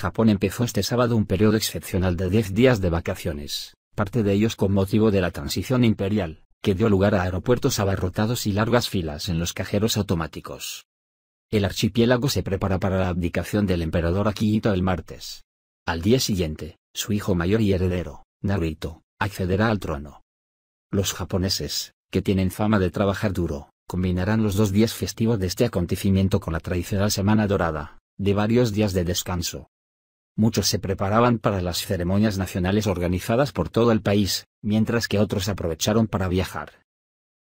Japón empezó este sábado un periodo excepcional de 10 días de vacaciones, parte de ellos con motivo de la transición imperial, que dio lugar a aeropuertos abarrotados y largas filas en los cajeros automáticos. El archipiélago se prepara para la abdicación del emperador Akihito el martes. Al día siguiente, su hijo mayor y heredero, Naruhito, accederá al trono. Los japoneses, que tienen fama de trabajar duro, combinarán los dos días festivos de este acontecimiento con la tradicional Semana Dorada, de varios días de descanso. Muchos se preparaban para las ceremonias nacionales organizadas por todo el país, mientras que otros aprovecharon para viajar.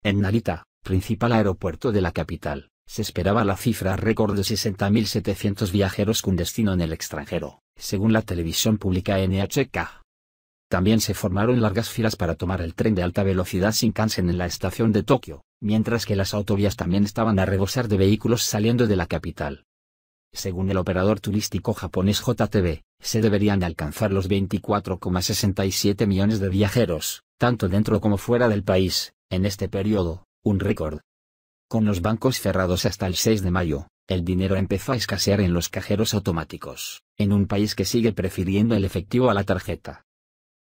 En Narita, principal aeropuerto de la capital, se esperaba la cifra récord de 60.700 viajeros con destino en el extranjero, según la televisión pública NHK. También se formaron largas filas para tomar el tren de alta velocidad Shinkansen en la estación de Tokio, mientras que las autovías también estaban a rebosar de vehículos saliendo de la capital. Según el operador turístico japonés JTB, se deberían alcanzar los 24,67 millones de viajeros, tanto dentro como fuera del país, en este periodo, un récord. Con los bancos cerrados hasta el 6 de mayo, el dinero empezó a escasear en los cajeros automáticos, en un país que sigue prefiriendo el efectivo a la tarjeta.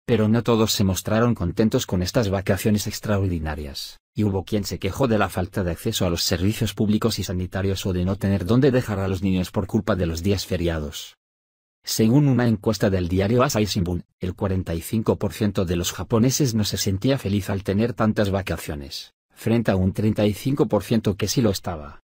Pero no todos se mostraron contentos con estas vacaciones extraordinarias, y hubo quien se quejó de la falta de acceso a los servicios públicos y sanitarios o de no tener dónde dejar a los niños por culpa de los días feriados. Según una encuesta del diario Asahi Shimbun, el 45% de los japoneses no se sentía feliz al tener tantas vacaciones, frente a un 35% que sí lo estaba.